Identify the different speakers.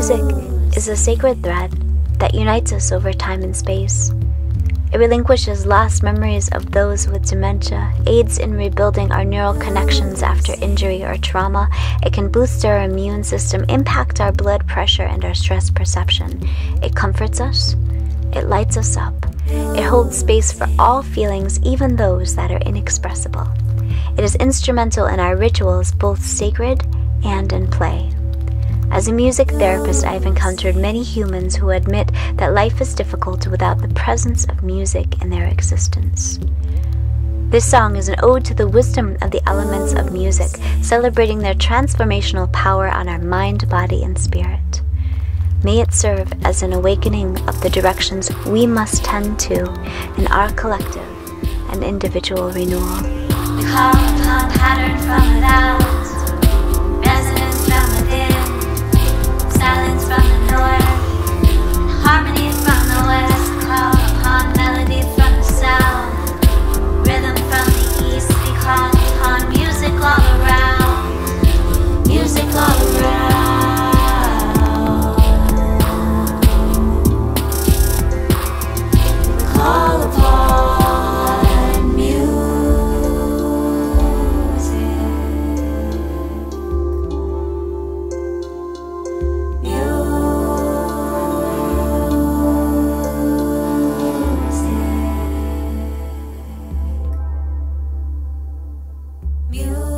Speaker 1: Music is a sacred thread that unites us over time and space. It relinquishes lost memories of those with dementia, aids in rebuilding our neural connections after injury or trauma. It can boost our immune system, impact our blood pressure and our stress perception. It comforts us, it lights us up, it holds space for all feelings, even those that are inexpressible. It is instrumental in our rituals, both sacred and in. As a music therapist, I have encountered many humans who admit that life is difficult without the presence of music in their existence. This song is an ode to the wisdom of the elements of music, celebrating their transformational power on our mind, body, and spirit. May it serve as an awakening of the directions we must tend to in our collective and individual renewal.
Speaker 2: Music.